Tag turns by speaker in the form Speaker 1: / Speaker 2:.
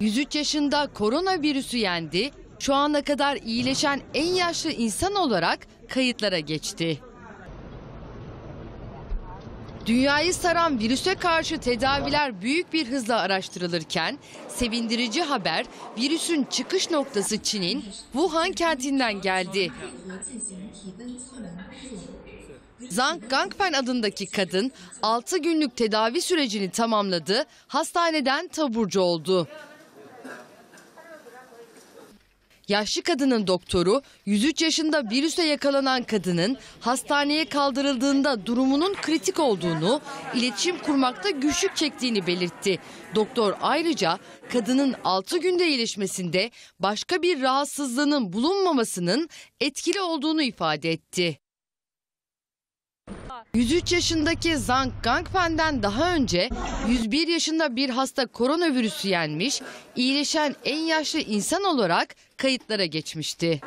Speaker 1: 103 yaşında koronavirüsü yendi. Şu ana kadar iyileşen en yaşlı insan olarak kayıtlara geçti. Dünyayı saran virüse karşı tedaviler büyük bir hızla araştırılırken sevindirici haber virüsün çıkış noktası Çin'in Wuhan kentinden geldi. Zhang Gangpen adındaki kadın 6 günlük tedavi sürecini tamamladı, hastaneden taburcu oldu. Yaşlı kadının doktoru 103 yaşında virüse yakalanan kadının hastaneye kaldırıldığında durumunun kritik olduğunu, iletişim kurmakta güçlük çektiğini belirtti. Doktor ayrıca kadının 6 günde iyileşmesinde başka bir rahatsızlığının bulunmamasının etkili olduğunu ifade etti. 103 yaşındaki Zhang Gangpen'den daha önce 101 yaşında bir hasta koronavirüsü yenmiş, iyileşen en yaşlı insan olarak kayıtlara geçmişti.